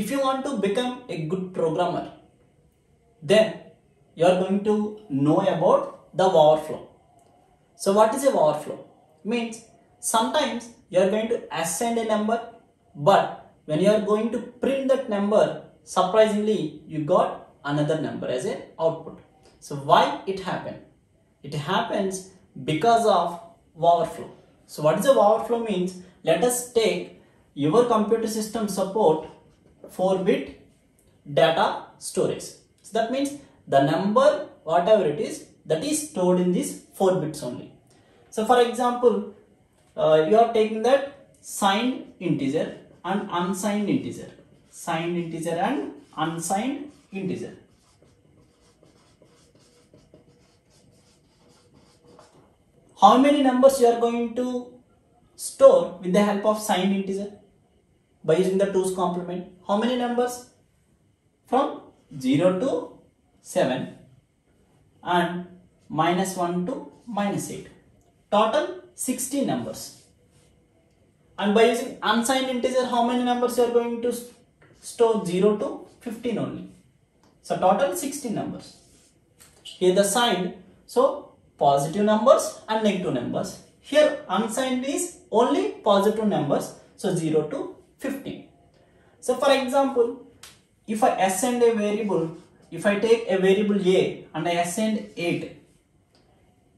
if you want to become a good programmer, then you are going to know about the overflow. So what is a overflow? Means sometimes you are going to ascend a number, but when you are going to print that number, surprisingly you got another number as an output. So why it happened? It happens because of overflow. So what is a overflow means? Let us take your computer system support 4-bit data storage. So that means the number whatever it is that is stored in these 4 bits only. So for example, uh, you are taking that signed integer and unsigned integer. Signed integer and unsigned integer. How many numbers you are going to store with the help of signed integer? By using the 2's complement. How many numbers? From 0 to 7 and minus 1 to minus 8. Total 16 numbers. And by using unsigned integer, how many numbers you are going to store 0 to 15 only. So total 16 numbers. Here the signed, so positive numbers and negative numbers. Here unsigned is only positive numbers, so 0 to 15. So for example, if I ascend a variable, if I take a variable a and I ascend 8,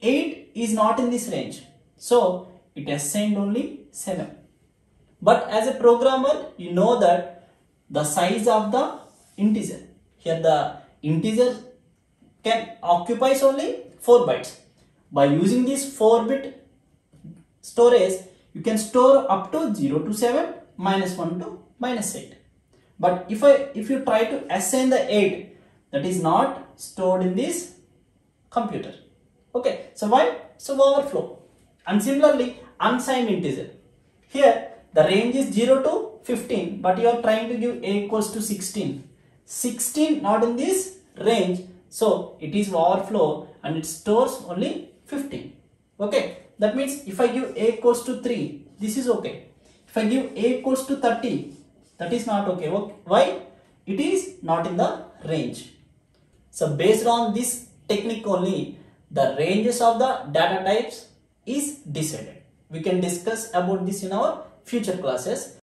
8 is not in this range. So it ascend only 7. But as a programmer, you know that the size of the integer, here the integer can occupies only 4 bytes. By using this 4 bit storage, you can store up to 0 to 7, minus 1 to minus 8. But if I if you try to assign the 8, that is not stored in this computer. Okay, so why? So overflow. And similarly, unsigned integer. Here, the range is 0 to 15, but you are trying to give a equals to 16. 16 not in this range, so it is overflow and it stores only 15. Okay, that means if I give a equals to 3, this is okay. If I give a equals to 30, that is not okay. Why? It is not in the range. So based on this technique only, the ranges of the data types is decided. We can discuss about this in our future classes.